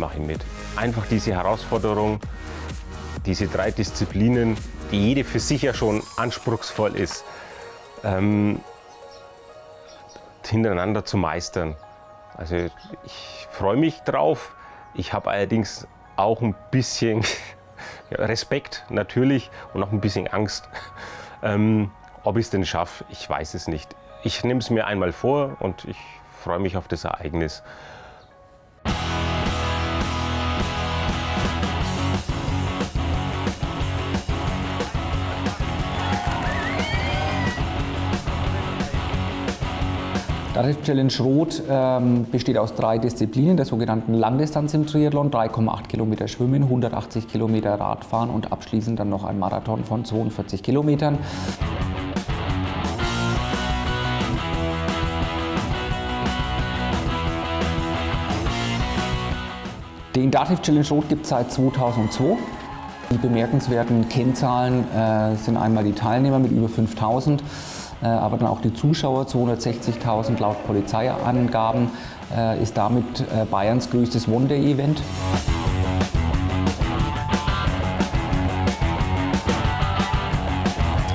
Mache ich mit. Einfach diese Herausforderung, diese drei Disziplinen, die jede für sich ja schon anspruchsvoll ist, ähm, hintereinander zu meistern. Also ich freue mich drauf. Ich habe allerdings auch ein bisschen Respekt natürlich und auch ein bisschen Angst. Ähm, ob ich es denn schaffe, ich weiß es nicht. Ich nehme es mir einmal vor und ich freue mich auf das Ereignis. Challenge Rot ähm, besteht aus drei Disziplinen, der sogenannten Langdistanz im Triathlon, 3,8 Kilometer Schwimmen, 180 Kilometer Radfahren und abschließend dann noch ein Marathon von 42 Kilometern. Den Dativ Challenge Rot gibt es seit 2002. Die bemerkenswerten Kennzahlen äh, sind einmal die Teilnehmer mit über 5000 äh, aber dann auch die Zuschauer, 260.000 laut Polizeiangaben, äh, ist damit äh, Bayerns größtes One-Day-Event.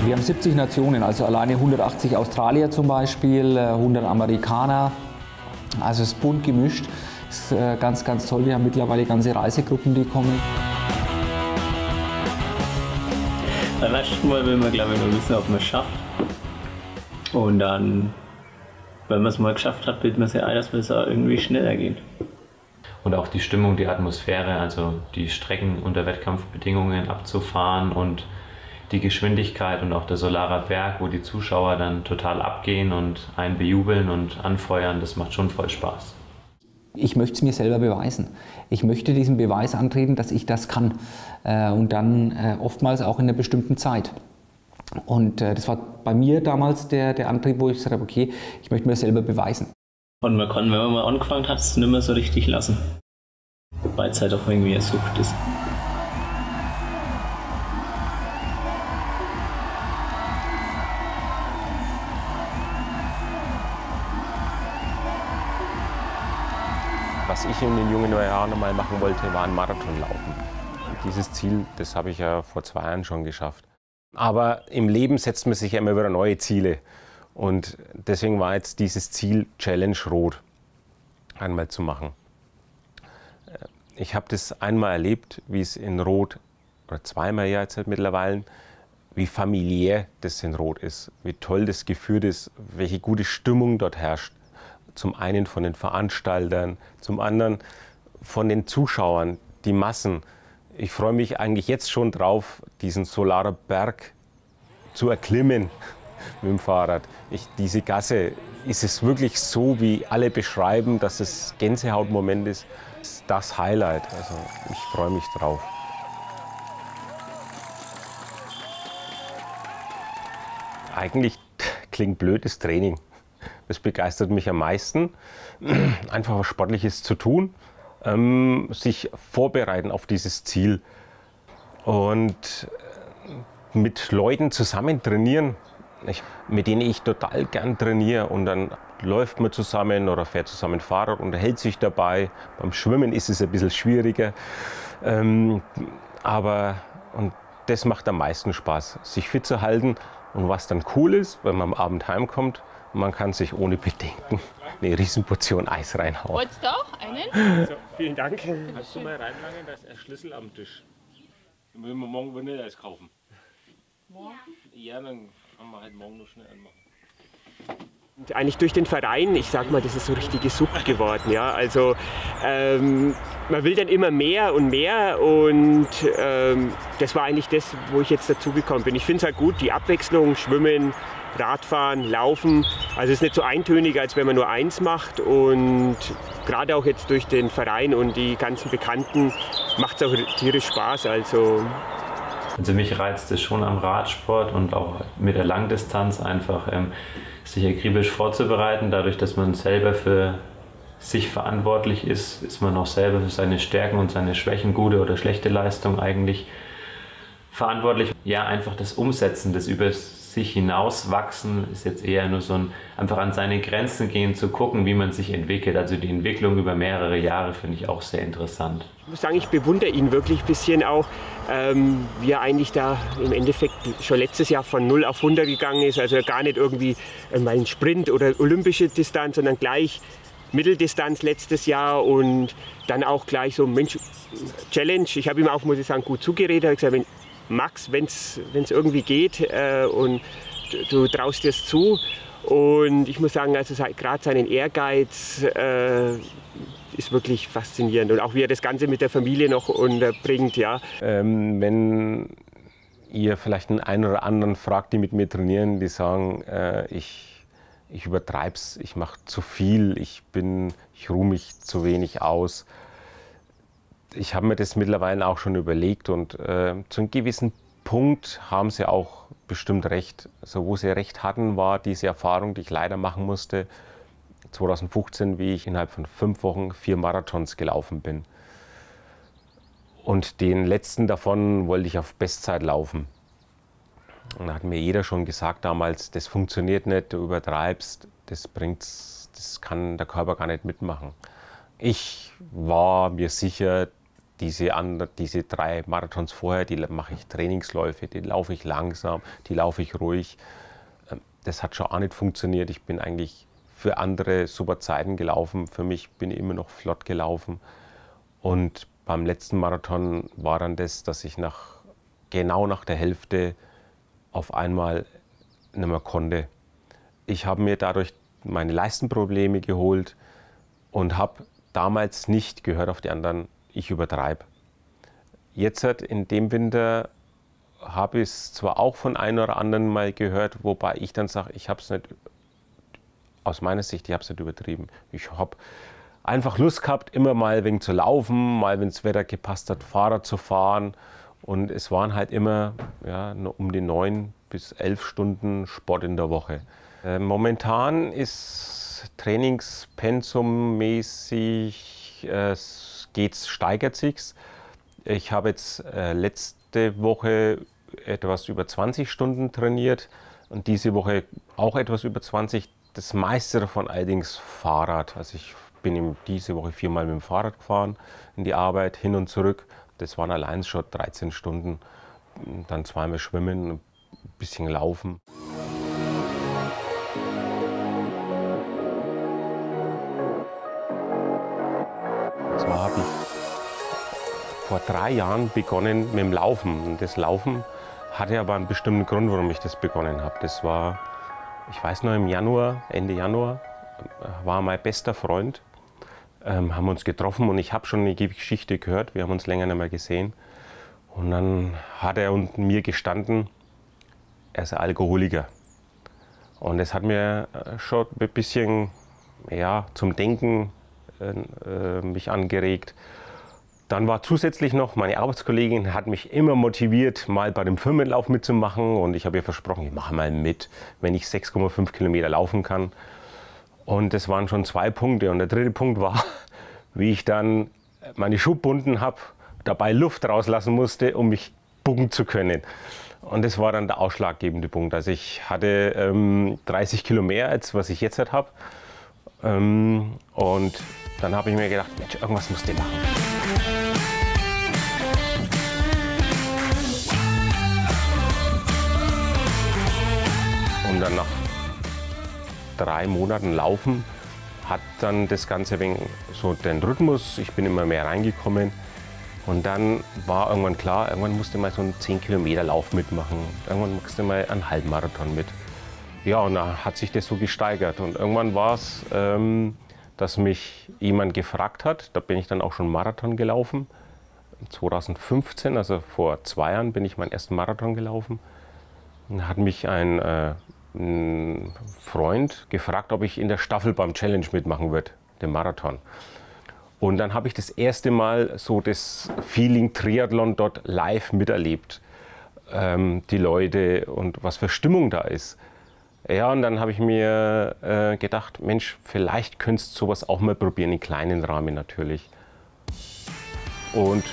Wir haben 70 Nationen, also alleine 180 Australier zum Beispiel, 100 Amerikaner. Also es ist bunt gemischt. Es ist ganz, ganz toll. Wir haben mittlerweile ganze Reisegruppen, die kommen. Beim ersten Mal will man, glaube ich, nur wissen, ob man es schafft. Und dann, wenn man es mal geschafft hat, bildet man sich ein, dass es auch irgendwie schneller geht. Und auch die Stimmung, die Atmosphäre, also die Strecken unter Wettkampfbedingungen abzufahren und die Geschwindigkeit und auch der Solarer Berg, wo die Zuschauer dann total abgehen und einen bejubeln und anfeuern, das macht schon voll Spaß. Ich möchte es mir selber beweisen. Ich möchte diesen Beweis antreten, dass ich das kann. Äh, und dann äh, oftmals auch in einer bestimmten Zeit. Und äh, das war bei mir damals der, der Antrieb, wo ich gesagt habe, okay, ich möchte mir selber beweisen. Und man kann, wenn man mal angefangen hat, es nicht mehr so richtig lassen. Weil es halt auch irgendwie eine Sucht ist. Was ich in den jungen Jahren mal machen wollte, war ein Marathon laufen. Und dieses Ziel, das habe ich ja vor zwei Jahren schon geschafft. Aber im Leben setzt man sich immer wieder neue Ziele. Und deswegen war jetzt dieses Ziel Challenge Rot einmal zu machen. Äh, ich habe das einmal erlebt, wie es in Rot, oder zweimal ja jetzt halt mittlerweile, wie familiär das in Rot ist, wie toll das geführt ist, welche gute Stimmung dort herrscht. Zum einen von den Veranstaltern, zum anderen von den Zuschauern, die Massen ich freue mich eigentlich jetzt schon drauf, diesen Solarer Berg zu erklimmen mit dem Fahrrad. Ich, diese Gasse, ist es wirklich so, wie alle beschreiben, dass es Gänsehautmoment ist? Das ist das Highlight. Also ich freue mich drauf. Eigentlich klingt blödes Training. Das begeistert mich am meisten. Einfach was Sportliches zu tun ähm, sich vorbereiten auf dieses Ziel und äh, mit Leuten zusammen trainieren, mit denen ich total gern trainiere und dann läuft man zusammen oder fährt zusammen Fahrrad, unterhält sich dabei. Beim Schwimmen ist es ein bisschen schwieriger, ähm, aber und das macht am meisten Spaß, sich fit zu halten. Und was dann cool ist, wenn man am Abend heimkommt, man kann sich ohne Bedenken eine Riesenportion Eis reinhauen. Wolltest du auch einen? So, vielen Dank. Hast du mal reinlangen, dass er Schlüssel am Tisch. Dann müssen wir morgen Vanilleeis kaufen. Morgen? Ja, dann kann man halt morgen noch schnell anmachen. Eigentlich durch den Verein, ich sag mal, das ist so richtige Sucht geworden. Ja? Also ähm, man will dann immer mehr und mehr und ähm, das war eigentlich das, wo ich jetzt dazugekommen bin. Ich finde es halt gut, die Abwechslung, Schwimmen, Radfahren, Laufen. Also es ist nicht so eintönig, als wenn man nur eins macht. Und gerade auch jetzt durch den Verein und die ganzen Bekannten macht es auch tierisch Spaß. Also also mich reizt es schon am Radsport und auch mit der Langdistanz einfach ähm, sich akribisch vorzubereiten. Dadurch, dass man selber für sich verantwortlich ist, ist man auch selber für seine Stärken und seine Schwächen, gute oder schlechte Leistung eigentlich verantwortlich. Ja, einfach das Umsetzen, das über sich hinauswachsen ist jetzt eher nur so ein einfach an seine Grenzen gehen, zu gucken, wie man sich entwickelt. Also die Entwicklung über mehrere Jahre finde ich auch sehr interessant. Ich muss sagen, ich bewundere ihn wirklich ein bisschen auch, ähm, wie er eigentlich da im Endeffekt schon letztes Jahr von 0 auf 100 gegangen ist. Also gar nicht irgendwie mal ein Sprint oder olympische Distanz, sondern gleich Mitteldistanz letztes Jahr und dann auch gleich so Mensch, Challenge. Ich habe ihm auch, muss ich sagen, gut zugeredet. Ich gesagt, Max, wenn es irgendwie geht äh, und du, du traust dir es zu. Und ich muss sagen, also gerade seinen Ehrgeiz äh, ist wirklich faszinierend. Und auch wie er das Ganze mit der Familie noch unterbringt. Ja. Ähm, wenn ihr vielleicht einen, einen oder anderen fragt, die mit mir trainieren, die sagen, äh, ich, ich übertreibe es, ich mache zu viel, ich, ich ruhe mich zu wenig aus ich habe mir das mittlerweile auch schon überlegt und äh, zu einem gewissen Punkt haben sie auch bestimmt recht. Also wo sie recht hatten, war diese Erfahrung, die ich leider machen musste, 2015, wie ich innerhalb von fünf Wochen vier Marathons gelaufen bin. Und den letzten davon wollte ich auf Bestzeit laufen. Und da hat mir jeder schon gesagt damals, das funktioniert nicht, du übertreibst, das bringt's, das kann der Körper gar nicht mitmachen. Ich war mir sicher, diese, andre, diese drei Marathons vorher, die mache ich Trainingsläufe, die laufe ich langsam, die laufe ich ruhig. Ähm, das hat schon auch nicht funktioniert. Ich bin eigentlich für andere super Zeiten gelaufen. Für mich bin ich immer noch flott gelaufen. Und beim letzten Marathon war dann das, dass ich nach, genau nach der Hälfte auf einmal nicht mehr konnte. Ich habe mir dadurch meine Leistenprobleme geholt und habe damals nicht gehört auf die anderen ich übertreibe. Jetzt hat in dem Winter habe ich es zwar auch von einem oder anderen mal gehört, wobei ich dann sage, ich habe es nicht, aus meiner Sicht, ich habe es nicht übertrieben. Ich habe einfach Lust gehabt, immer mal wegen zu laufen, mal wenn das Wetter gepasst hat, Fahrrad zu fahren. Und es waren halt immer ja, um die neun bis elf Stunden Sport in der Woche. Äh, momentan ist Trainingspensum mäßig äh, geht's, steigert sich's. Ich habe jetzt äh, letzte Woche etwas über 20 Stunden trainiert und diese Woche auch etwas über 20. Das meiste davon allerdings Fahrrad. Also ich bin diese Woche viermal mit dem Fahrrad gefahren in die Arbeit, hin und zurück. Das waren allein schon 13 Stunden. Dann zweimal schwimmen, ein bisschen laufen. Vor drei Jahren begonnen mit dem Laufen. Und das Laufen hatte aber einen bestimmten Grund, warum ich das begonnen habe. Das war, ich weiß noch, im Januar, Ende Januar, war mein bester Freund. Ähm, haben uns getroffen und ich habe schon eine Geschichte gehört. Wir haben uns länger nicht mehr gesehen. Und dann hat er und mir gestanden, er ist Alkoholiker. Und das hat mir äh, schon ein bisschen ja, zum Denken äh, mich angeregt. Dann war zusätzlich noch, meine Arbeitskollegin hat mich immer motiviert, mal bei dem Firmenlauf mitzumachen. Und ich habe ihr versprochen, ich mache mal mit, wenn ich 6,5 Kilometer laufen kann. Und das waren schon zwei Punkte. Und der dritte Punkt war, wie ich dann meine Schuhe bunden habe, dabei Luft rauslassen musste, um mich bucken zu können. Und das war dann der ausschlaggebende Punkt. Also ich hatte ähm, 30 Kilo mehr, als was ich jetzt habe. Ähm, und dann habe ich mir gedacht, Mensch, irgendwas musst du machen. Und dann nach drei Monaten Laufen hat dann das Ganze wegen so den Rhythmus, ich bin immer mehr reingekommen. Und dann war irgendwann klar, irgendwann musste mal so einen 10 Kilometer Lauf mitmachen. Irgendwann musste mal einen Halbmarathon mit. Ja, und dann hat sich das so gesteigert. Und irgendwann war es ähm, dass mich jemand gefragt hat. Da bin ich dann auch schon Marathon gelaufen. 2015, also vor zwei Jahren, bin ich meinen ersten Marathon gelaufen. Dann hat mich ein, äh, ein Freund gefragt, ob ich in der Staffel beim Challenge mitmachen würde, dem Marathon. Und dann habe ich das erste Mal so das Feeling Triathlon dort live miterlebt. Ähm, die Leute und was für Stimmung da ist. Ja, und dann habe ich mir äh, gedacht, Mensch, vielleicht könntest du sowas auch mal probieren, in kleinen Rahmen natürlich. Und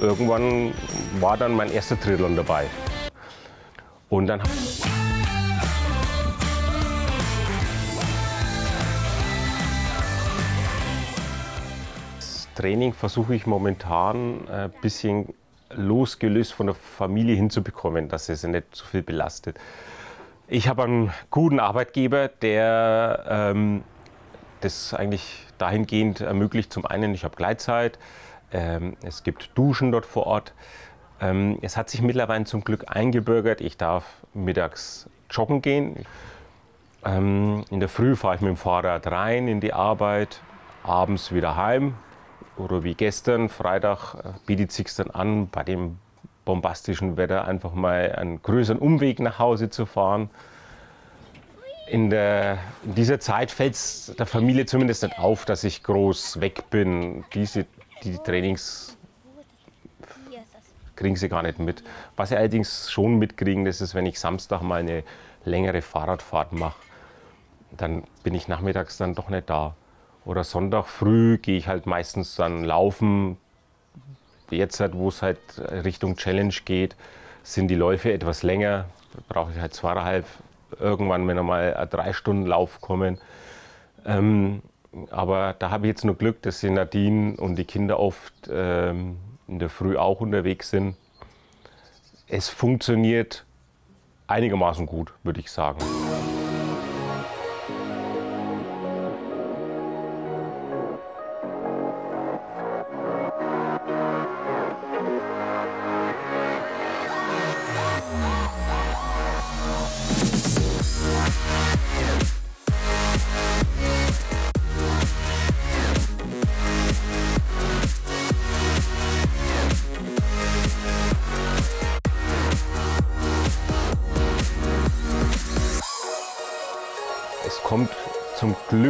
irgendwann war dann mein erster Triathlon dabei. Und dann das Training versuche ich momentan ein bisschen losgelöst von der Familie hinzubekommen, dass es nicht zu viel belastet. Ich habe einen guten Arbeitgeber, der ähm, das eigentlich dahingehend ermöglicht. Zum einen, ich habe Gleitzeit, ähm, es gibt Duschen dort vor Ort. Ähm, es hat sich mittlerweile zum Glück eingebürgert, ich darf mittags joggen gehen. Ähm, in der Früh fahre ich mit dem Fahrrad rein in die Arbeit, abends wieder heim. Oder wie gestern, Freitag, äh, bietet sich dann an, bei dem bombastischen Wetter einfach mal einen größeren Umweg nach Hause zu fahren. In, der, in dieser Zeit fällt es der Familie zumindest nicht auf, dass ich groß weg bin. Diese, die Trainings kriegen sie gar nicht mit. Was sie allerdings schon mitkriegen, das ist, wenn ich Samstag mal eine längere Fahrradfahrt mache, dann bin ich nachmittags dann doch nicht da. Oder Sonntag früh gehe ich halt meistens dann laufen. Jetzt, halt, wo es halt Richtung Challenge geht, sind die Läufe etwas länger. Da brauche ich halt zweieinhalb, irgendwann, wenn ein drei Stunden Lauf kommen. Ähm, aber da habe ich jetzt nur Glück, dass die Nadine und die Kinder oft ähm, in der Früh auch unterwegs sind. Es funktioniert einigermaßen gut, würde ich sagen.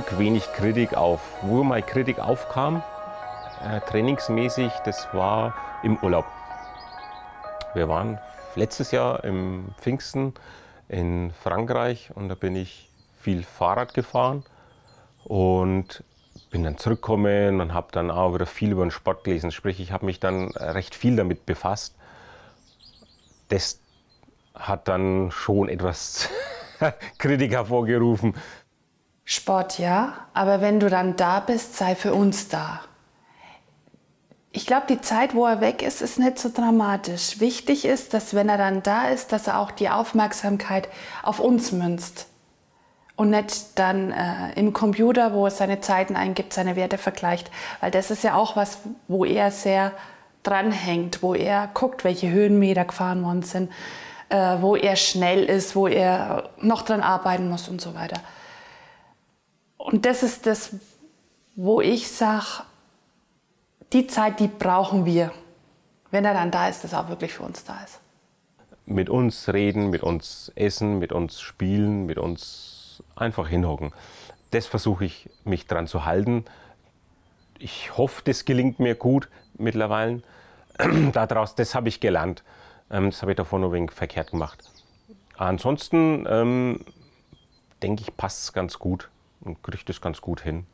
Glück wenig Kritik auf. Wo mal Kritik aufkam, äh, trainingsmäßig, das war im Urlaub. Wir waren letztes Jahr im Pfingsten in Frankreich und da bin ich viel Fahrrad gefahren und bin dann zurückgekommen und habe dann auch wieder viel über den Sport gelesen. Sprich, ich habe mich dann recht viel damit befasst. Das hat dann schon etwas Kritik hervorgerufen. Sport ja, aber wenn du dann da bist, sei für uns da. Ich glaube, die Zeit, wo er weg ist, ist nicht so dramatisch. Wichtig ist, dass wenn er dann da ist, dass er auch die Aufmerksamkeit auf uns münzt. Und nicht dann äh, im Computer, wo er seine Zeiten eingibt, seine Werte vergleicht. Weil das ist ja auch was, wo er sehr dranhängt, wo er guckt, welche Höhenmeter gefahren worden sind, äh, wo er schnell ist, wo er noch dran arbeiten muss und so weiter. Und das ist das, wo ich sage, die Zeit, die brauchen wir. Wenn er dann da ist, dass er auch wirklich für uns da ist. Mit uns reden, mit uns essen, mit uns spielen, mit uns einfach hinhocken. Das versuche ich, mich dran zu halten. Ich hoffe, das gelingt mir gut mittlerweile. Daraus, das habe ich gelernt. Ähm, das habe ich davor nur wegen verkehrt gemacht. Ansonsten ähm, denke ich, passt es ganz gut und kriege das ganz gut hin.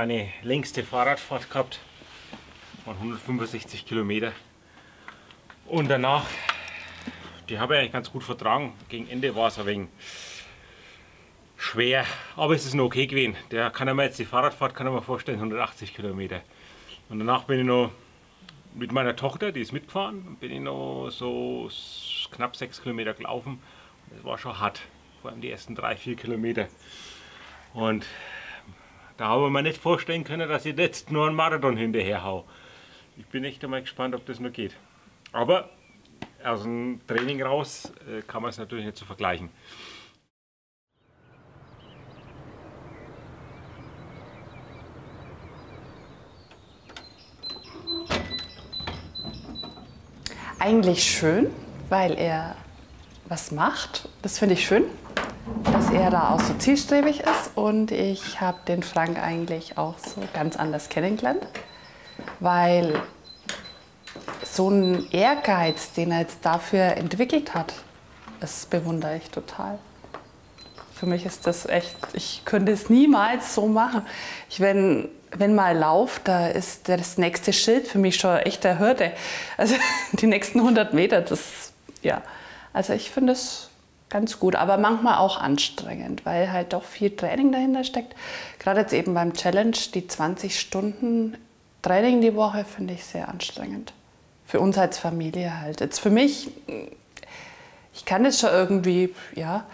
Meine längste Fahrradfahrt gehabt von 165 Kilometer. Und danach, die habe ich eigentlich ganz gut vertragen. Gegen Ende war es ein wenig schwer, aber es ist noch okay gewesen. Der kann mir jetzt die Fahrradfahrt, kann ich mir vorstellen, 180 Kilometer. Und danach bin ich noch mit meiner Tochter, die ist mitgefahren, bin ich noch so knapp 6 Kilometer gelaufen. Das war schon hart, vor allem die ersten 3-4 Kilometer. Und da habe ich mir nicht vorstellen können, dass ich jetzt nur einen Marathon hinterher hau. Ich bin echt einmal gespannt, ob das nur geht. Aber aus dem Training raus äh, kann man es natürlich nicht so vergleichen. Eigentlich schön, weil er was macht. Das finde ich schön, dass er da auch so zielstrebig ist. Und ich habe den Frank eigentlich auch so ganz anders kennengelernt, weil so ein Ehrgeiz, den er jetzt dafür entwickelt hat, das bewundere ich total. Für mich ist das echt, ich könnte es niemals so machen. Ich, wenn, wenn mal lauft, da ist das nächste Schild für mich schon echt der Hürde. Also die nächsten 100 Meter, das, ja. Also ich finde es ganz gut, aber manchmal auch anstrengend, weil halt doch viel Training dahinter steckt. Gerade jetzt eben beim Challenge, die 20 Stunden Training die Woche finde ich sehr anstrengend für uns als Familie halt. Jetzt für mich, ich kann das schon irgendwie, ja,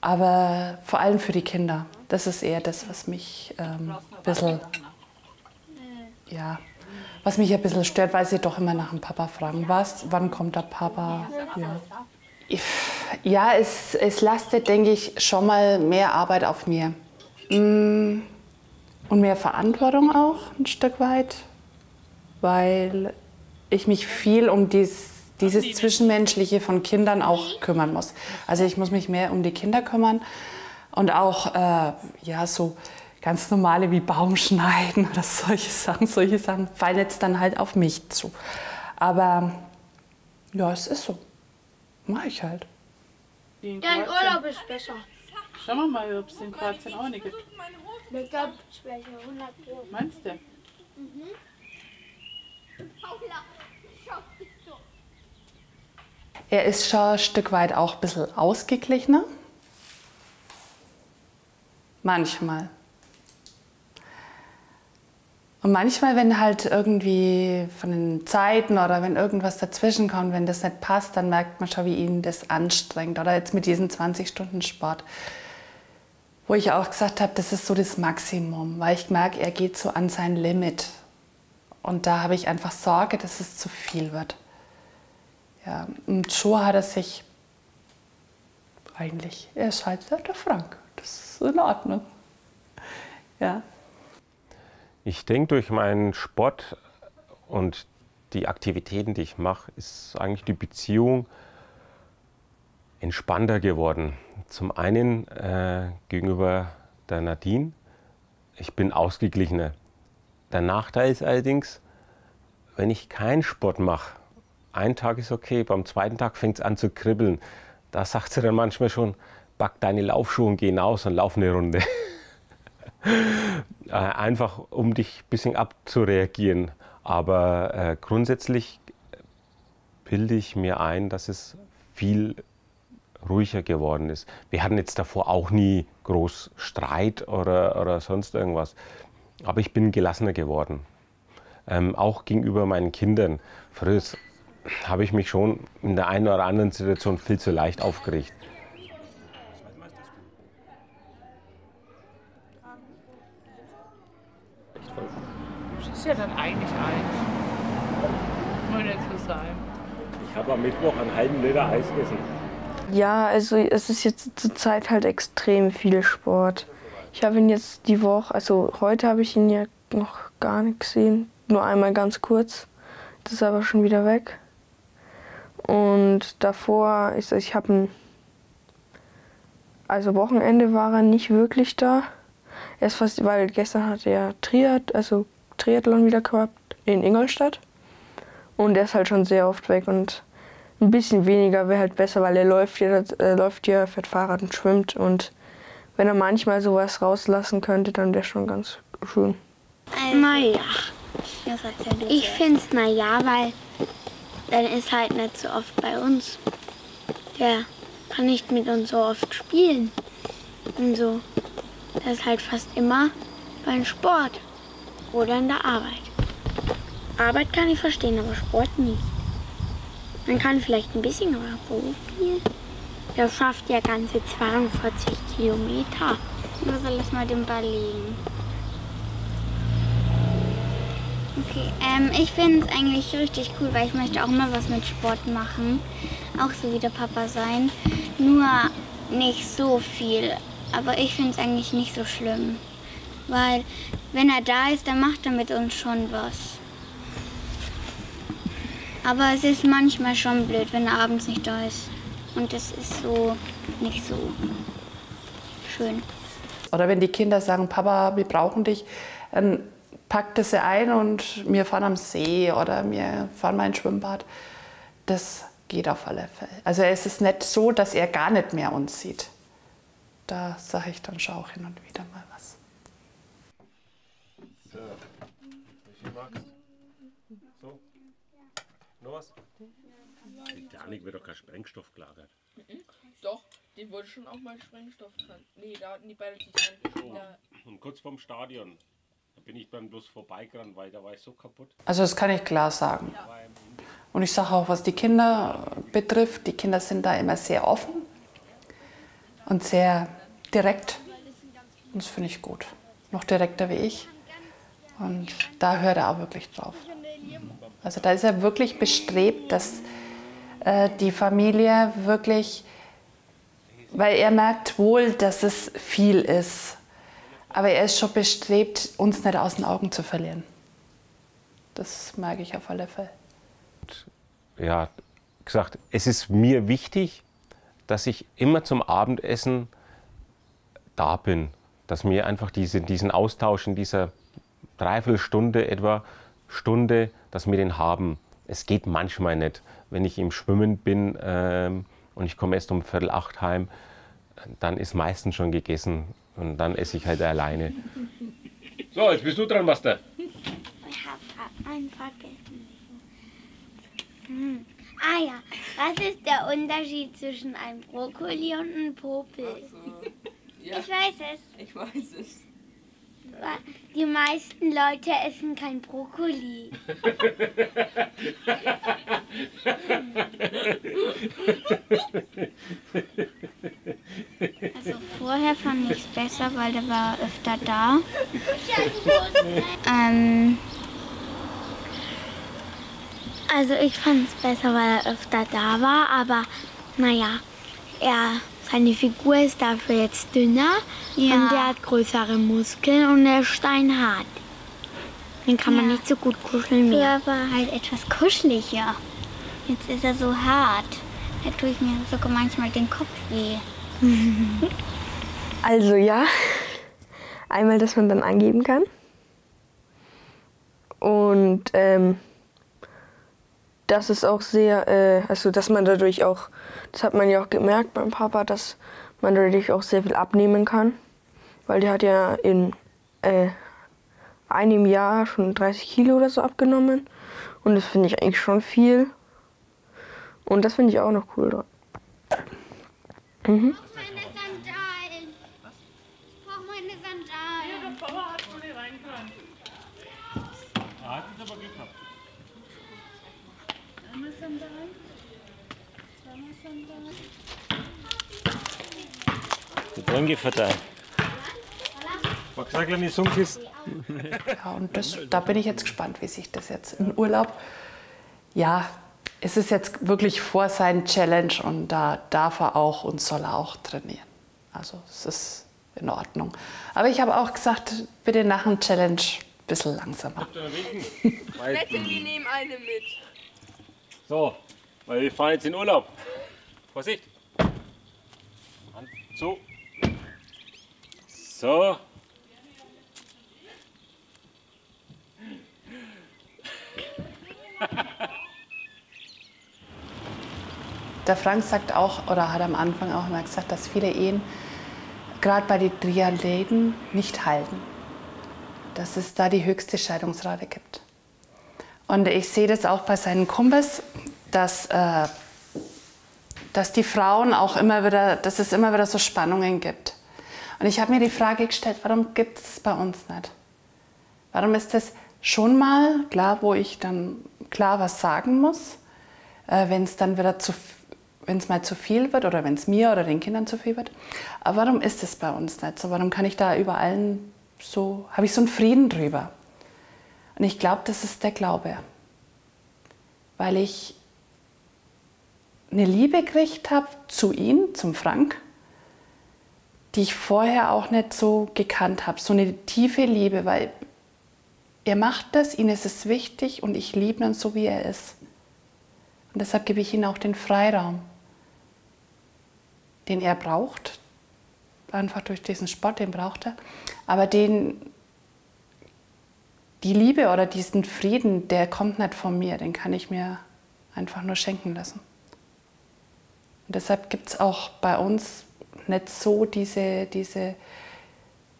aber vor allem für die Kinder. Das ist eher das, was mich ähm, ein bisschen, ja, was mich ein bisschen stört, weil sie doch immer nach dem Papa fragen. Was, wann kommt der Papa? Ja, ja es, es lastet, denke ich, schon mal mehr Arbeit auf mir. Mm, und mehr Verantwortung auch ein Stück weit, weil ich mich viel um dies, dieses Zwischenmenschliche von Kindern auch kümmern muss. Also ich muss mich mehr um die Kinder kümmern und auch äh, ja so ganz normale wie Baum schneiden oder solche Sachen, solche Sachen fallen jetzt dann halt auf mich zu. Aber ja, es ist so. Mach ich halt. Dein Urlaub ist besser. Schauen wir mal, ob es in Kroatien auch nicht gibt. Ich glaube, es welche 100 Euro. Meinst du? Mhm. Er ist schon ein Stück weit auch ein bisschen ausgeglichener. Manchmal. Und manchmal, wenn halt irgendwie von den Zeiten oder wenn irgendwas dazwischen kommt, wenn das nicht passt, dann merkt man schon, wie ihn das anstrengt. Oder jetzt mit diesen 20 Stunden Sport, wo ich auch gesagt habe, das ist so das Maximum, weil ich merke, er geht so an sein Limit. Und da habe ich einfach Sorge, dass es zu viel wird. Ja, und so hat er sich eigentlich, er ist halt der Frank. Das ist in Ordnung. Ja. Ich denke, durch meinen Sport und die Aktivitäten, die ich mache, ist eigentlich die Beziehung entspannter geworden. Zum einen äh, gegenüber der Nadine. Ich bin ausgeglichener. Der Nachteil ist allerdings, wenn ich keinen Sport mache, ein Tag ist okay, beim zweiten Tag fängt es an zu kribbeln. Da sagt sie dann manchmal schon, pack deine Laufschuhe und geh hinaus und lauf eine Runde. Äh, einfach um dich ein bisschen abzureagieren. Aber äh, grundsätzlich bilde ich mir ein, dass es viel ruhiger geworden ist. Wir hatten jetzt davor auch nie groß Streit oder, oder sonst irgendwas. Aber ich bin gelassener geworden. Ähm, auch gegenüber meinen Kindern. Früher habe ich mich schon in der einen oder anderen Situation viel zu leicht aufgeregt. Ja dann eigentlich eins. Muss nicht so sein. Ich habe am Mittwoch einen halben Liter Eis gegessen. Ja, also es ist jetzt zur Zeit halt extrem viel Sport. Ich habe ihn jetzt die Woche, also heute habe ich ihn ja noch gar nicht gesehen, nur einmal ganz kurz. Das ist aber schon wieder weg. Und davor ist ich habe ein also Wochenende war er nicht wirklich da. Erst fast, weil gestern hat er Triath, also Triathlon wieder gehabt in Ingolstadt. Und er ist halt schon sehr oft weg und ein bisschen weniger wäre halt besser, weil er läuft ja, er läuft ja, fährt Fahrrad und schwimmt und wenn er manchmal sowas rauslassen könnte, dann wäre schon ganz schön. Also, naja, ich finde es naja, weil dann ist halt nicht so oft bei uns. Der kann nicht mit uns so oft spielen. Und so. Das ist halt fast immer beim Sport oder in der Arbeit. Arbeit kann ich verstehen, aber Sport nicht. Man kann vielleicht ein bisschen, aber viel. Der schafft ja ganze 42 Kilometer. Nur soll ich mal den Ball legen. Okay, ähm, ich finde es eigentlich richtig cool, weil ich möchte auch mal was mit Sport machen. Auch so wie der Papa sein. Nur nicht so viel. Aber ich finde es eigentlich nicht so schlimm. Weil wenn er da ist, dann macht er mit uns schon was. Aber es ist manchmal schon blöd, wenn er abends nicht da ist. Und das ist so nicht so schön. Oder wenn die Kinder sagen, Papa, wir brauchen dich, dann packt es sie ein und wir fahren am See oder wir fahren mal ins Schwimmbad. Das geht auf alle Fälle. Also es ist nicht so, dass er gar nicht mehr uns sieht. Da sage ich dann schon auch hin und wieder mal was. So, wie viel magst So? Noch was? Die Titanic wird doch kein Sprengstoff gelagert. Doch, die wurde schon auch mal Sprengstoff dran. Nee, da nie bei der Titanic. Da, Und kurz vorm Stadion, da bin ich dann bloß vorbeigerannt, weil da war ich so kaputt. Also das kann ich klar sagen. Und ich sage auch, was die Kinder betrifft, die Kinder sind da immer sehr offen und sehr direkt. Und das finde ich gut. Noch direkter wie ich. Und da hört er auch wirklich drauf. Also da ist er wirklich bestrebt, dass äh, die Familie wirklich, weil er merkt wohl, dass es viel ist. Aber er ist schon bestrebt, uns nicht aus den Augen zu verlieren. Das merke ich auf alle Fälle. ja, gesagt, es ist mir wichtig, dass ich immer zum Abendessen da bin. Dass wir einfach diese, diesen Austausch in dieser Dreiviertelstunde etwa, Stunde, dass wir den haben. Es geht manchmal nicht. Wenn ich im Schwimmen bin ähm, und ich komme erst um Viertel acht heim, dann ist meistens schon gegessen und dann esse ich halt alleine. So, jetzt bist du dran, Master. Ich habe einen vergessen. Hm. Ah ja, was ist der Unterschied zwischen einem Brokkoli und einem Popel? ja, Ich weiß es. ich weiß es. Die meisten Leute essen kein Brokkoli. Also vorher fand ich es besser, weil der war öfter da. ähm, also ich fand es besser, weil er öfter da war, aber naja, er, seine Figur ist dafür jetzt dünner und er hat größere Muskeln und er ist steinhart. Den kann man nicht so gut kuscheln mehr. Früher war halt etwas kuscheliger. Jetzt ist er so hart. Da tue ich mir sogar manchmal den Kopf weh. Also ja, einmal, dass man dann angeben kann. Und ähm, das ist auch sehr, äh, also dass man dadurch auch, das hat man ja auch gemerkt beim Papa, dass man dadurch auch sehr viel abnehmen kann. Weil der hat ja in äh, einem Jahr schon 30 Kilo oder so abgenommen. Und das finde ich eigentlich schon viel. Und das finde ich auch noch cool dran. Mhm. Meine Sandalen. Ich brauche meine Sandalen. Papa hat wohl hier reingerannt. Hat es aber geklappt. Ist? Ja, und das, da bin ich jetzt gespannt, wie sich das jetzt im Urlaub. Ja, es ist jetzt wirklich vor seinem Challenge und da darf er auch und soll er auch trainieren. Also es ist in Ordnung. Aber ich habe auch gesagt, bitte nach dem Challenge ein bisschen langsamer. Natalie, nehmen eine mit. So, weil wir fahren jetzt in Urlaub. Vorsicht. Hand zu. So. Der Frank sagt auch, oder hat am Anfang auch mal gesagt, dass viele Ehen gerade bei den Triathleten nicht halten. Dass es da die höchste Scheidungsrate gibt. Und ich sehe das auch bei seinen Kumpels, dass, äh, dass die Frauen auch immer wieder, dass es immer wieder so Spannungen gibt. Und ich habe mir die Frage gestellt, warum gibt es bei uns nicht? Warum ist das schon mal klar, wo ich dann klar was sagen muss, äh, wenn es dann wieder zu, wenn es mal zu viel wird oder wenn es mir oder den Kindern zu viel wird. Aber warum ist es bei uns nicht so? Warum kann ich da über allen so, habe ich so einen Frieden drüber? Und ich glaube, das ist der Glaube. Weil ich eine Liebe gekriegt habe zu ihm, zum Frank, die ich vorher auch nicht so gekannt habe. So eine tiefe Liebe, weil er macht das, ihm ist es wichtig und ich liebe ihn so, wie er ist. Und deshalb gebe ich ihm auch den Freiraum, den er braucht. Einfach durch diesen Sport, den braucht er. Aber den, die Liebe oder diesen Frieden, der kommt nicht von mir, den kann ich mir einfach nur schenken lassen. Und deshalb gibt es auch bei uns nicht so diese, diese,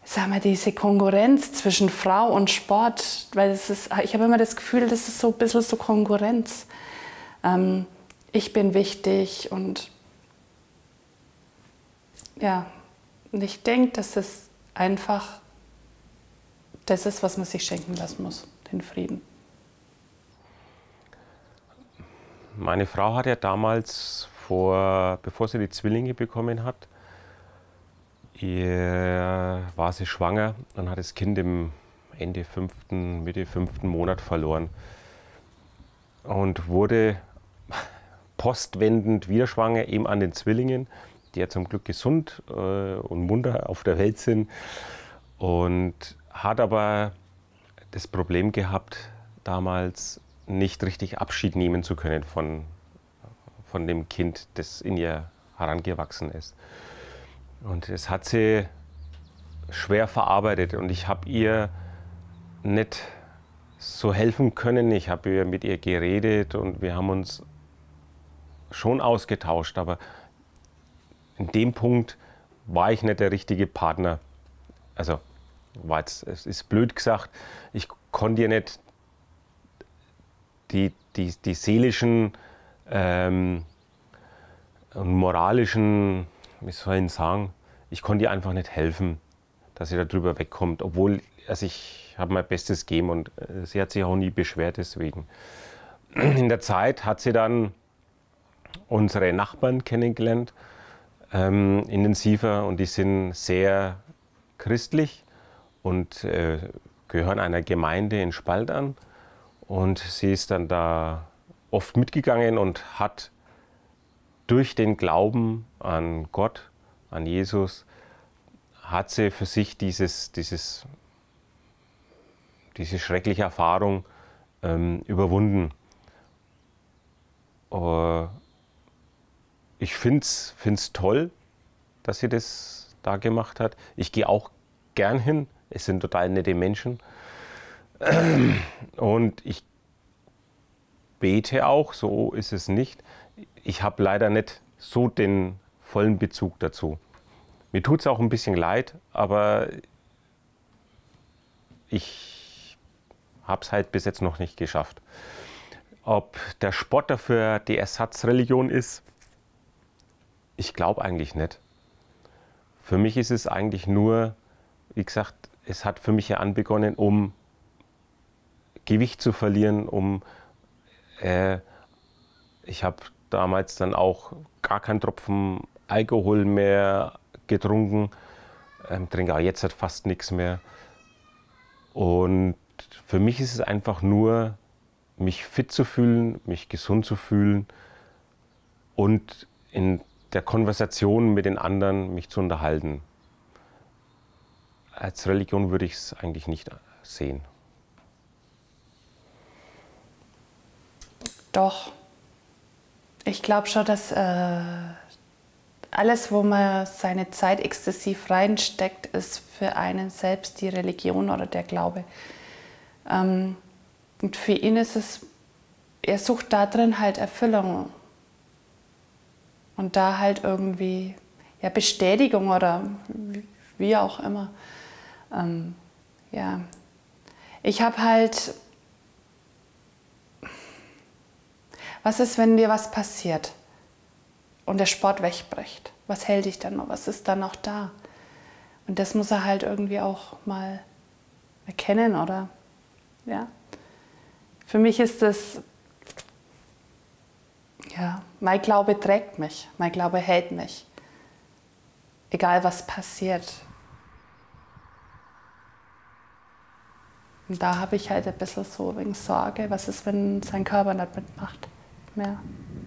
sagen wir, diese Konkurrenz zwischen Frau und Sport, weil es ist, ich habe immer das Gefühl, das ist so ein bisschen so Konkurrenz. Ähm, ich bin wichtig und ja, und ich denke, dass es einfach das ist, was man sich schenken lassen muss, den Frieden. Meine Frau hat ja damals, vor, bevor sie die Zwillinge bekommen hat, ihr, war sie schwanger und hat das Kind im Ende fünften, Mitte fünften Monat verloren und wurde postwendend wieder schwanger, eben an den Zwillingen, die ja zum Glück gesund äh, und munter auf der Welt sind. Und hat aber das Problem gehabt, damals nicht richtig Abschied nehmen zu können von, von dem Kind, das in ihr herangewachsen ist. Und es hat sie schwer verarbeitet und ich habe ihr nicht so helfen können. Ich habe mit ihr geredet und wir haben uns schon ausgetauscht, aber in dem Punkt war ich nicht der richtige Partner. Also es ist blöd gesagt, ich konnte ihr nicht die, die, die seelischen ähm, und moralischen, wie soll ich sagen, ich konnte ihr einfach nicht helfen, dass sie darüber wegkommt, obwohl also ich habe mein Bestes gegeben und äh, sie hat sich auch nie beschwert deswegen. In der Zeit hat sie dann unsere Nachbarn kennengelernt, ähm, intensiver und die sind sehr christlich und äh, gehören einer Gemeinde in Spalt an. Und sie ist dann da oft mitgegangen und hat durch den Glauben an Gott, an Jesus, hat sie für sich dieses, dieses, diese schreckliche Erfahrung ähm, überwunden. Uh, ich finde es toll, dass sie das da gemacht hat. Ich gehe auch gern hin. Es sind total nette Menschen. Und ich bete auch, so ist es nicht. Ich habe leider nicht so den vollen Bezug dazu. Mir tut es auch ein bisschen leid, aber ich habe es halt bis jetzt noch nicht geschafft. Ob der Sport dafür die Ersatzreligion ist, ich glaube eigentlich nicht. Für mich ist es eigentlich nur, wie gesagt, es hat für mich ja anbegonnen, um Gewicht zu verlieren, um äh, ich habe damals dann auch gar keinen Tropfen Alkohol mehr getrunken, ähm, trinke auch jetzt halt fast nichts mehr. Und für mich ist es einfach nur, mich fit zu fühlen, mich gesund zu fühlen und in der Konversation mit den anderen mich zu unterhalten als Religion würde ich es eigentlich nicht sehen. Doch. Ich glaube schon, dass äh, alles, wo man seine Zeit exzessiv reinsteckt, ist für einen selbst die Religion oder der Glaube. Ähm, und für ihn ist es, er sucht da drin halt Erfüllung. Und da halt irgendwie ja, Bestätigung oder wie, auch immer. Ähm, ja, ich habe halt, was ist, wenn dir was passiert und der Sport wegbricht? Was hält dich dann noch? Was ist dann noch da? Und das muss er halt irgendwie auch mal erkennen, oder? Ja. Für mich ist das, ja, mein Glaube trägt mich, mein Glaube hält mich. Egal was passiert, Und da habe ich halt ein bisschen so wegen Sorge, was ist, wenn sein Körper nicht mitmacht mehr?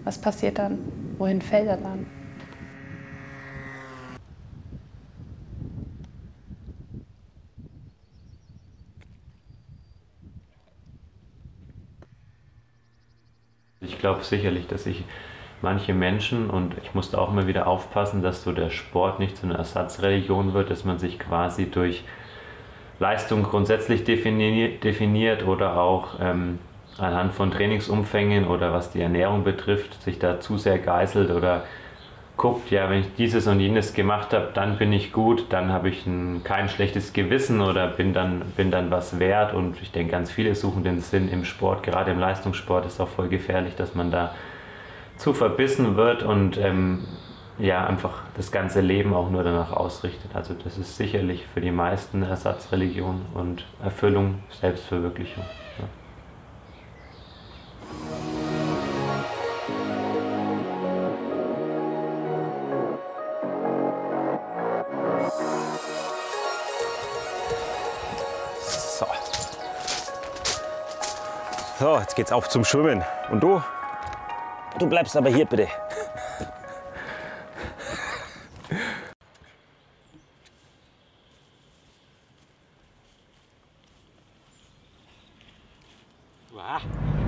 Was passiert dann? Wohin fällt er dann? Ich glaube sicherlich, dass ich manche Menschen und ich musste auch immer wieder aufpassen, dass so der Sport nicht zu einer Ersatzreligion wird, dass man sich quasi durch Leistung grundsätzlich definiert, oder auch ähm, anhand von Trainingsumfängen oder was die Ernährung betrifft, sich da zu sehr geißelt oder guckt, ja, wenn ich dieses und jenes gemacht habe, dann bin ich gut, dann habe ich ein, kein schlechtes Gewissen oder bin dann, bin dann was wert. Und ich denke, ganz viele suchen den Sinn im Sport, gerade im Leistungssport ist auch voll gefährlich, dass man da zu verbissen wird und ähm, ja, einfach das ganze Leben auch nur danach ausrichtet. Also das ist sicherlich für die meisten Ersatzreligion und Erfüllung, Selbstverwirklichung. So, jetzt geht's auf zum Schwimmen. Und du? Du bleibst aber hier bitte.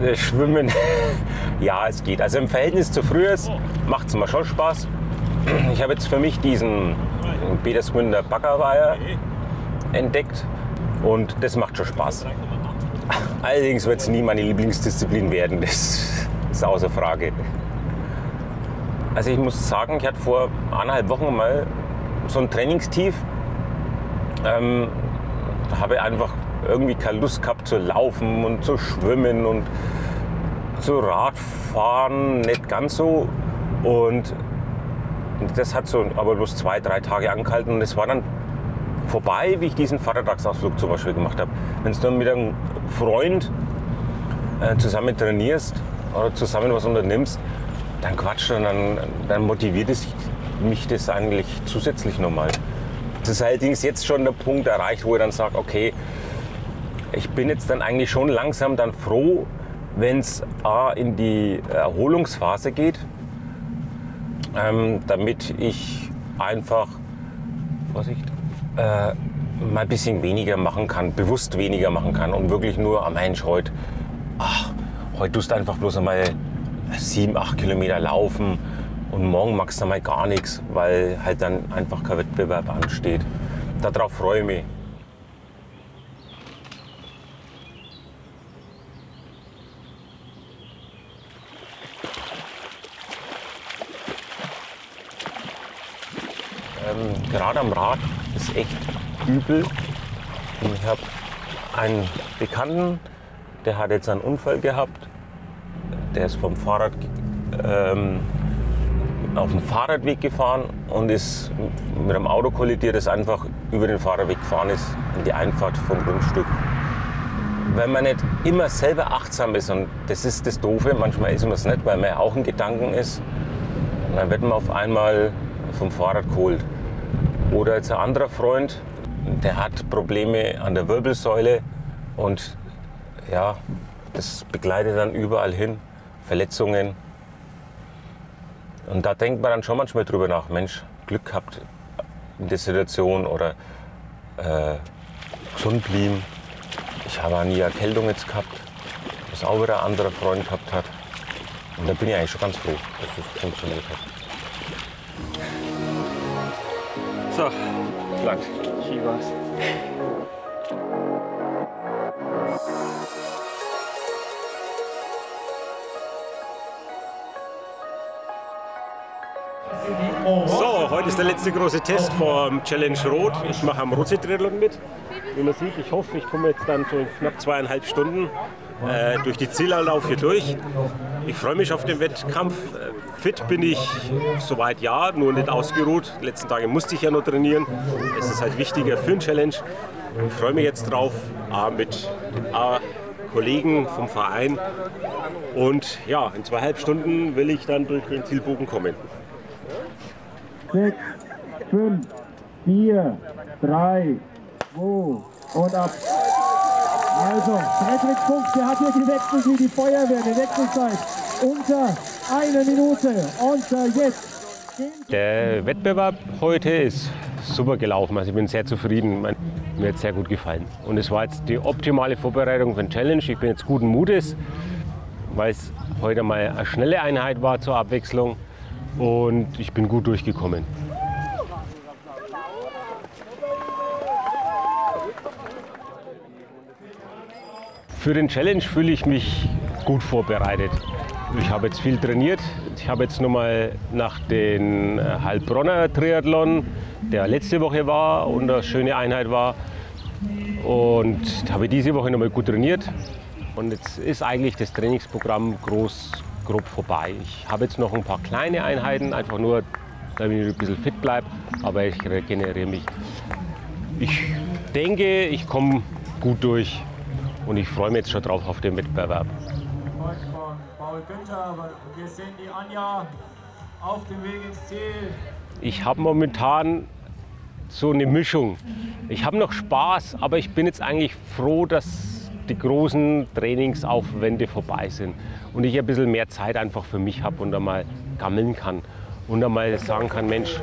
Das Schwimmen, ja, es geht. Also im Verhältnis zu früher macht es mir schon Spaß. Ich habe jetzt für mich diesen Petersmünder Baggerweiher entdeckt und das macht schon Spaß. Allerdings wird es nie meine Lieblingsdisziplin werden, das ist außer Frage. Also ich muss sagen, ich hatte vor eineinhalb Wochen mal so ein Trainingstief. Ähm, da habe ich einfach irgendwie keine Lust gehabt zu laufen und zu schwimmen und zu Radfahren, nicht ganz so. Und das hat so aber bloß zwei, drei Tage angehalten und es war dann vorbei, wie ich diesen Vatertagsausflug zum Beispiel gemacht habe. Wenn du mit einem Freund äh, zusammen trainierst oder zusammen was unternimmst, dann quatscht und dann, dann motiviert es mich das eigentlich zusätzlich nochmal. Es ist allerdings jetzt schon der Punkt erreicht, wo ich dann sage, okay, ich bin jetzt dann eigentlich schon langsam dann froh, wenn es in die Erholungsphase geht, ähm, damit ich einfach, Vorsicht, äh, mal ein bisschen weniger machen kann, bewusst weniger machen kann und wirklich nur am Mensch heute, ach, heute tust du einfach bloß einmal sieben, acht Kilometer laufen und morgen magst du mal gar nichts, weil halt dann einfach kein Wettbewerb ansteht. Darauf freue ich mich. Ähm, gerade am Rad ist echt übel. Ich habe einen Bekannten, der hat jetzt einen Unfall gehabt. Der ist vom Fahrrad ähm, auf dem Fahrradweg gefahren und ist mit einem Auto kollidiert, das einfach über den Fahrradweg gefahren ist in die Einfahrt vom Grundstück. Wenn man nicht immer selber achtsam ist, und das ist das Doofe, manchmal ist man es nicht, weil man ja auch in Gedanken ist, dann wird man auf einmal vom Fahrrad geholt. Oder jetzt ein anderer Freund, der hat Probleme an der Wirbelsäule und ja, das begleitet dann überall hin, Verletzungen. Und da denkt man dann schon manchmal drüber nach, Mensch, Glück gehabt in der Situation oder äh, gesund blieben. Ich habe auch nie Erkältung jetzt gehabt, was auch wieder ein anderer Freund gehabt hat. Und da bin ich eigentlich schon ganz froh, dass das funktioniert hat. So, lang. Skivas. So, heute ist der letzte große Test vom Challenge Rot. Ich mache am Rotze-Triathlon mit. Wie man sieht, ich hoffe, ich komme jetzt dann so in knapp zweieinhalb Stunden äh, durch die Zielanlauf hier durch. Ich freue mich auf den Wettkampf. Äh, Fit bin ich soweit ja, nur nicht ausgeruht. Die letzten Tage musste ich ja noch trainieren. Es ist halt wichtiger für einen Challenge. Ich freue mich jetzt drauf äh, mit den äh, Kollegen vom Verein. Und ja, in zweieinhalb Stunden will ich dann durch den Zielbogen kommen. 6, 5, 4, 3, 2 und ab. Also, Patrick Fuchs, der hat hier gewechselt wie die Feuerwehr, die Wechselzeit unter eine Minute. Und äh, jetzt. Der Wettbewerb heute ist super gelaufen. Also ich bin sehr zufrieden. Mir hat es sehr gut gefallen. Und es war jetzt die optimale Vorbereitung für den Challenge. Ich bin jetzt guten Mutes. weil es heute mal eine schnelle Einheit war zur Abwechslung und ich bin gut durchgekommen. Für den Challenge fühle ich mich gut vorbereitet. Ich habe jetzt viel trainiert. Ich habe jetzt nochmal nach dem Heilbronner Triathlon, der letzte Woche war und eine schöne Einheit war, und habe diese Woche nochmal gut trainiert. Und jetzt ist eigentlich das Trainingsprogramm groß, grob vorbei. Ich habe jetzt noch ein paar kleine Einheiten, einfach nur, damit ich ein bisschen fit bleibe, aber ich regeneriere mich. Ich denke, ich komme gut durch und ich freue mich jetzt schon drauf auf den Wettbewerb. Paul Günther, wir sehen die Anja auf dem Weg ins Ziel. Ich habe momentan so eine Mischung. Ich habe noch Spaß, aber ich bin jetzt eigentlich froh, dass die großen Trainingsaufwände vorbei sind und ich ein bisschen mehr Zeit einfach für mich habe und einmal gammeln kann und einmal sagen kann, Mensch,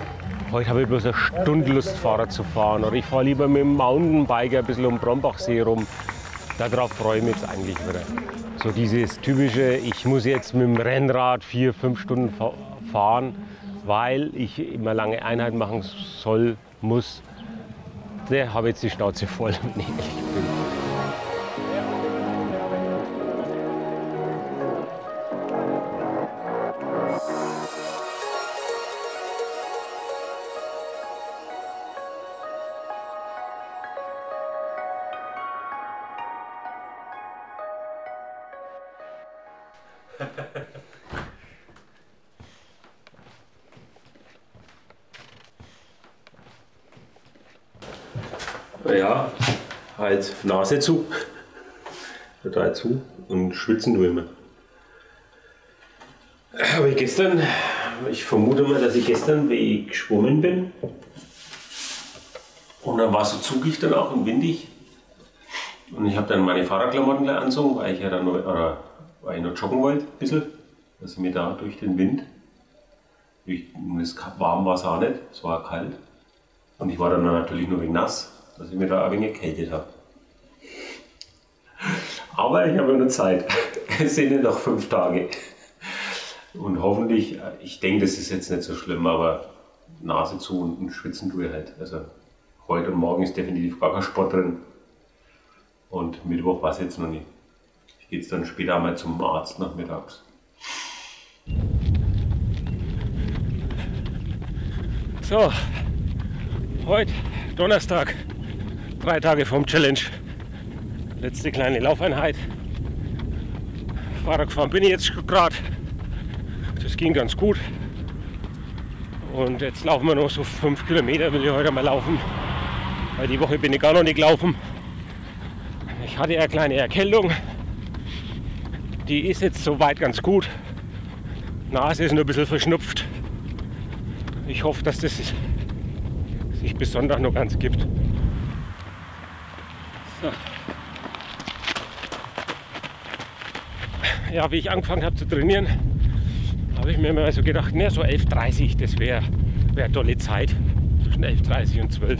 heute habe ich bloß eine Stunde Lust, Fahrrad zu fahren oder ich fahre lieber mit dem Mountainbiker ein bisschen um Brombachsee rum. Darauf freue ich mich jetzt eigentlich wieder. So dieses typische, ich muss jetzt mit dem Rennrad vier, fünf Stunden fahren, weil ich immer lange Einheiten machen soll, muss, der habe jetzt die Schnauze voll, wenn ich bin. Ja, halt Nase zu, total zu und schwitzen du immer. Aber ich gestern, ich vermute mal, dass ich gestern wie geschwommen bin. Und dann war es so zugig dann auch und windig. Und ich habe dann meine Fahrradklamotten gleich anzogen, weil ich ja dann noch, oder, weil ich noch joggen wollte, ein bisschen. Dass ich mir da durch den Wind, durch, das warm war es auch nicht, es war kalt. Und ich war dann natürlich nur wegen nass dass ich mir da ein wenig erkältet habe. Aber ich habe nur Zeit. Es sind ja noch fünf Tage. Und hoffentlich, ich denke, das ist jetzt nicht so schlimm, aber Nase zu und schwitzen tue ich halt. Also heute und morgen ist definitiv gar kein Sport drin. Und Mittwoch weiß ich jetzt noch nicht. Ich gehe jetzt dann später einmal zum Arzt nachmittags. So, heute Donnerstag, drei Tage vom Challenge. Letzte kleine Laufeinheit. Fahrrad gefahren bin ich jetzt gerade. Das ging ganz gut. Und jetzt laufen wir noch so fünf Kilometer, will ich heute mal laufen. Weil die Woche bin ich gar noch nicht gelaufen. Ich hatte eine kleine Erkältung. Die ist jetzt soweit ganz gut. Nase ist nur ein bisschen verschnupft. Ich hoffe, dass das sich bis Sonntag noch ganz gibt. So. Ja, wie ich angefangen habe zu trainieren, habe ich mir mal so gedacht, ne, so 11.30 das wäre wär tolle Zeit. Zwischen 11.30 und 12.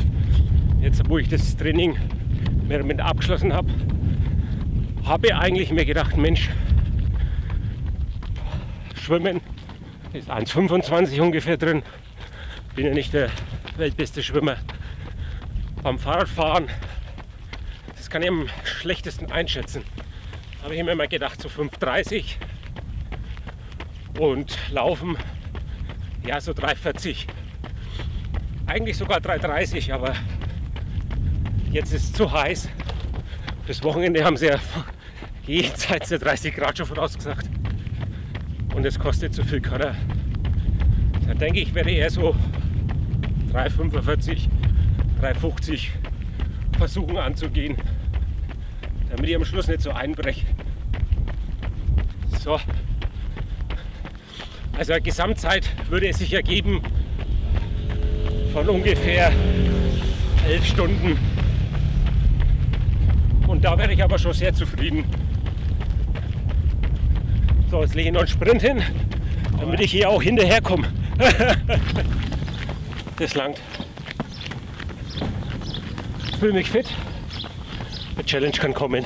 Jetzt, wo ich das Training mehr mit abgeschlossen habe, habe ich eigentlich mir gedacht, Mensch, Schwimmen ist 1,25 ungefähr drin. Bin ja nicht der weltbeste Schwimmer. Beim Fahrradfahren kann ich am schlechtesten einschätzen. Habe ich mir mal gedacht, so 5,30 und laufen, ja, so 3,40. Eigentlich sogar 3,30, aber jetzt ist es zu heiß. Das Wochenende haben sie ja jenseits der 30 Grad schon vorausgesagt. Und es kostet zu viel Körner. Da denke ich, werde eher so 3,45, 3,50 versuchen anzugehen damit ich am Schluss nicht so einbreche. So. Also eine Gesamtzeit würde es sich ergeben von ungefähr elf Stunden. Und da wäre ich aber schon sehr zufrieden. So, jetzt lege ich noch einen Sprint hin, damit ich hier auch hinterherkomme. das langt. Ich fühle mich fit. Challenge kann kommen.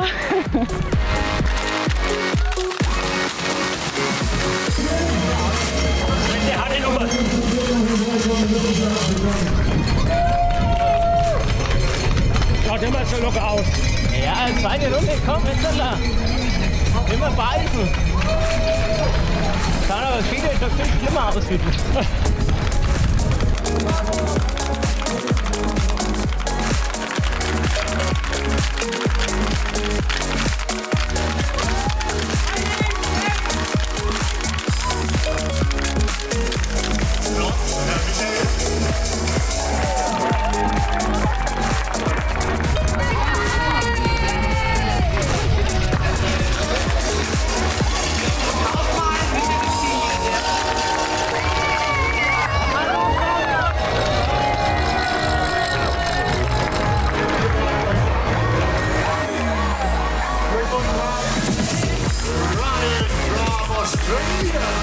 Yeah.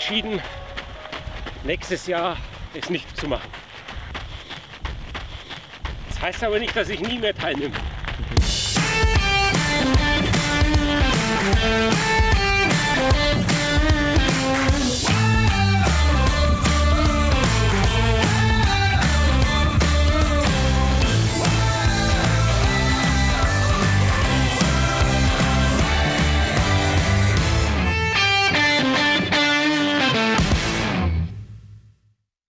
Entschieden, nächstes Jahr es nicht zu machen. Das heißt aber nicht, dass ich nie mehr teilnehme.